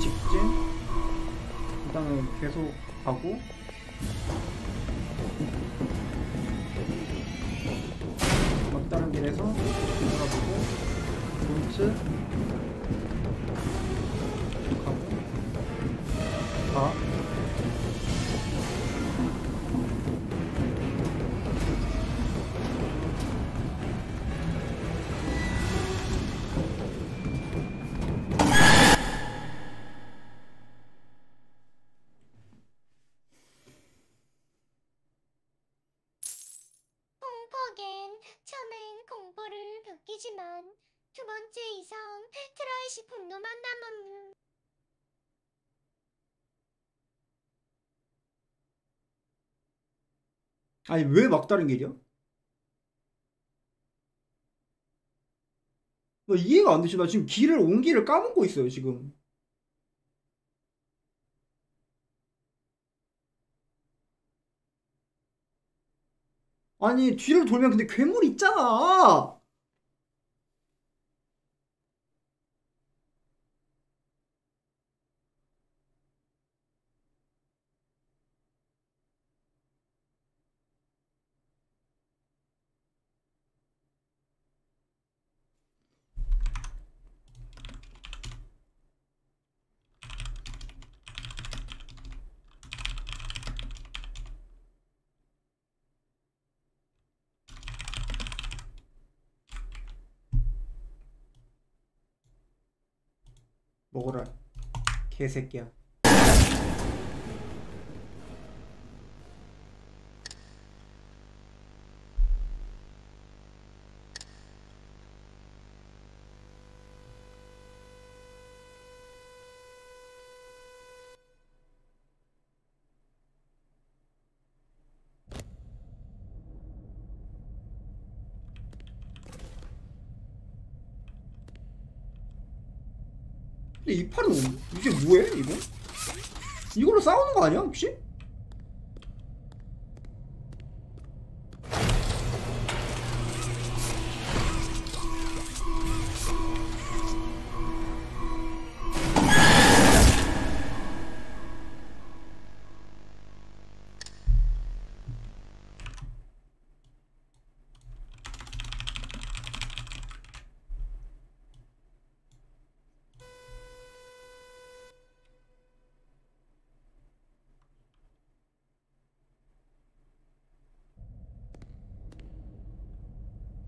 직진. 일단은 계속 가고. 막다른 길에서 돌아보고. 본트 가 공포겜 처음엔 공포를 느끼지만 두 번째 이상 try 시 분노만 남은 아니 왜 막다른 길이야? 나 이해가 안 되지. 나 지금 길을 온 길을 까먹고 있어요 지금. 아니 뒤를 돌면 근데 괴물 있잖아. 먹어라 개새끼야. 근데 이 팔은 이게 뭐해 이거? 이걸로 싸우는 거 아니야 혹시?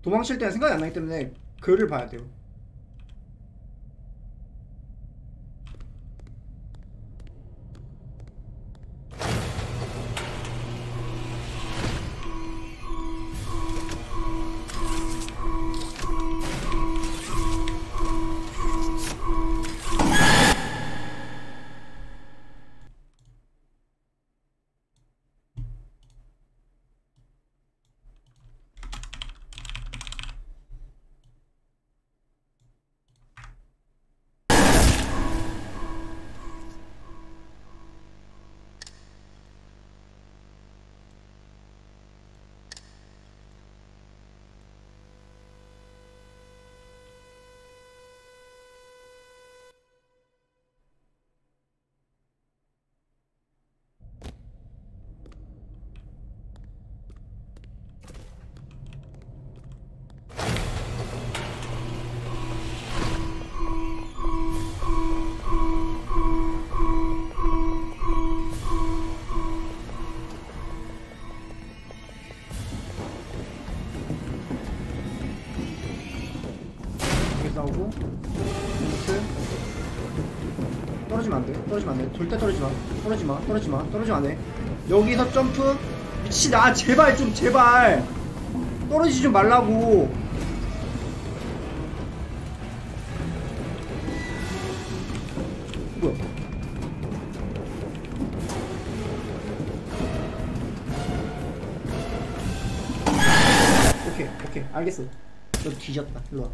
도망칠 때는 생각이 안 나기 때문에 글을 봐야 돼요. 떨어지면 안 돼. 떨어지면 안 돼. 절대 떨어지 마. 떨어지 마. 떨어지 마. 떨어지면 안 돼. 여기서 점프. 미친. 아 제발 좀 제발. 떨어지지 좀 말라고. 뭐야? 오케이 오케이 알겠어. 너 뒤졌다. 일로 와.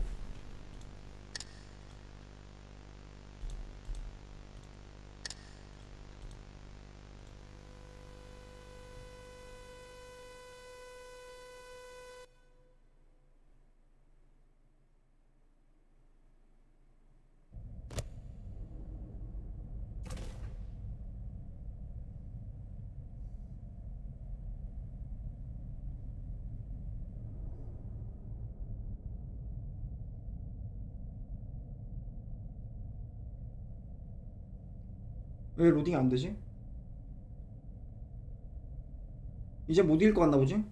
왜 로딩이 안 되지? 이제 못 읽을 것 같나 보지? *sighs*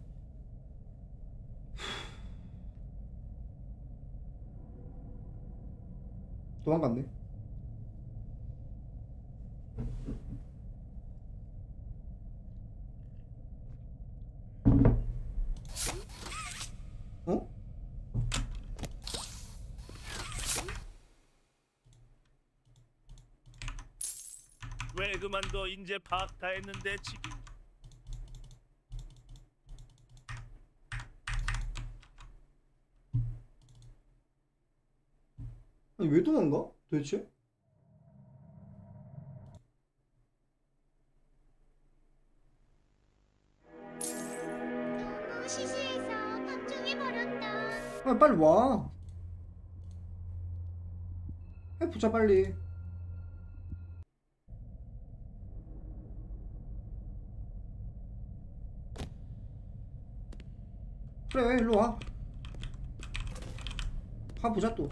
도망갔네. 어? 왜 그만둬 인제 파악 다 했는데 지금 아니 왜 도망가? 도대체? 너무 시시해서 걱정해버렸다. 아 빨리 와. 해보자 빨리. 그래 일로 와. 가보자 또.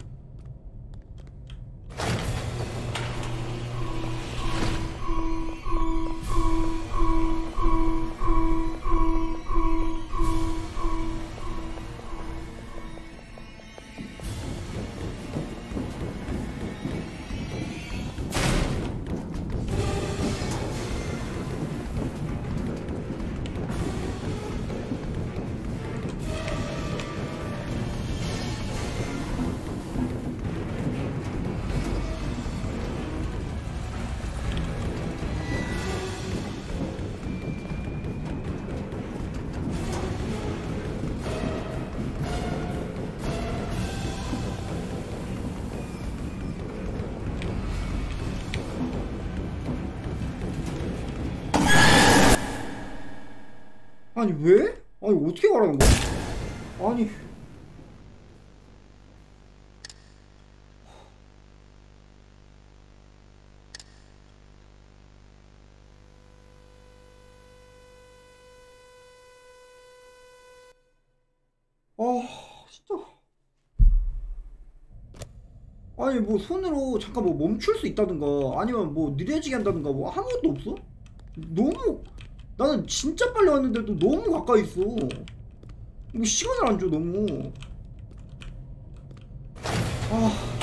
아니 왜? 아니 어떻게 가라는 거야? 아니 아 진짜 아니 뭐 손으로 잠깐 뭐 멈출 수 있다든가 아니면 뭐 느려지게 한다든가 뭐 아무것도 없어? 너무 나는 진짜 빨리 왔는데도 너무 가까이 있어. 이거 시간을 안 줘, 너무. 아.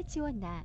해치웠나?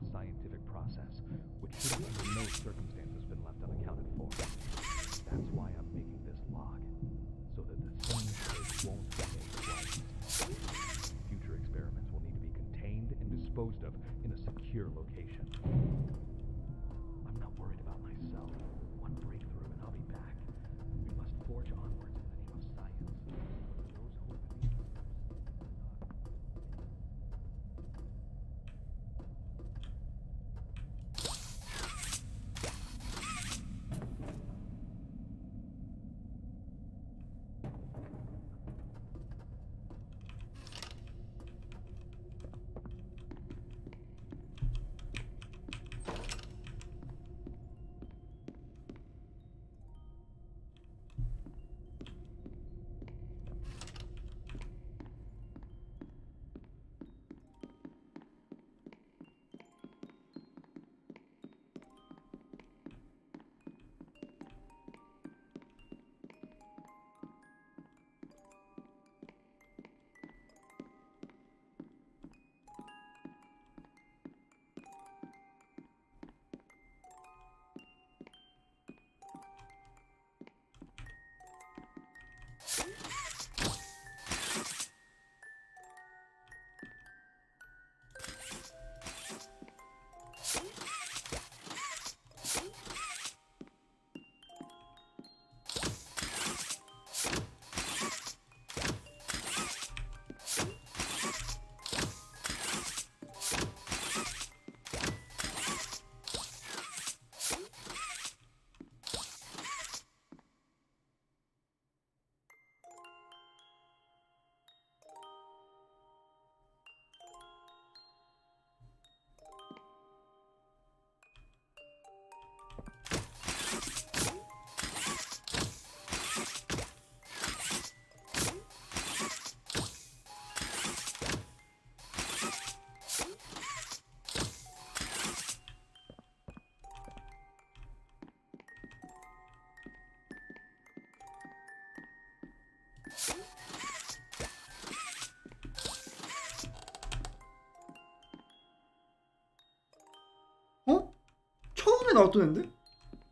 처음에 나왔던 앤데?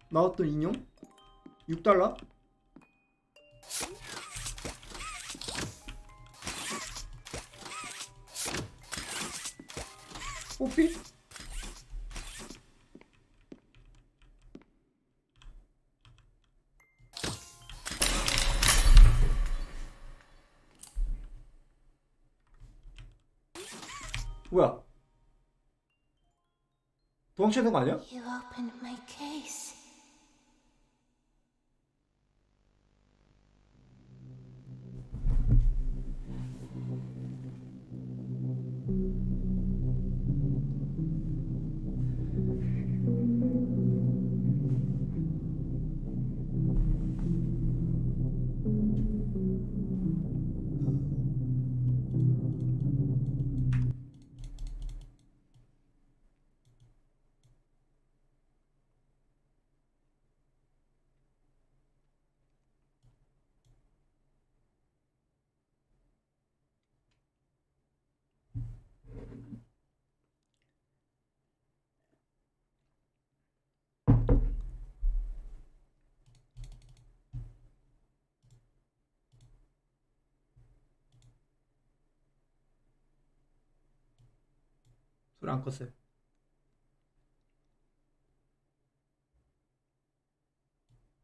나왔던 인형? 6달러? 뽀삐? 뭐야? 도망쳐야 되는 거 아니야? opened my cage. 안 껐어요.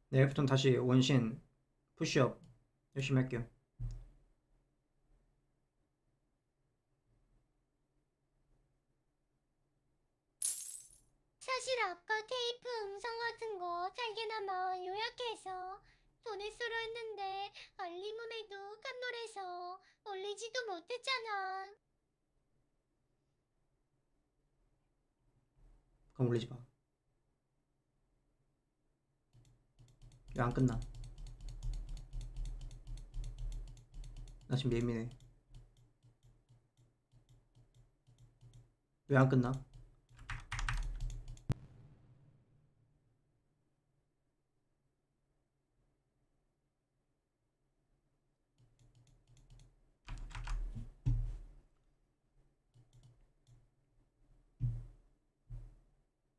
내일부터는 다시 원신 푸시업 열심히 할게요. 사실 아까 테이프 음성 같은 거 잘게나마 요약해서 보냈으려 했는데 알림음에도 깜놀해서 올리지도 못했잖아. 그럼 올리지 마. 왜 안 끝나? 나 지금 예민해. 왜 안 끝나?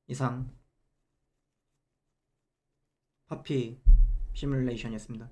이상 파피 시뮬레이션이었습니다.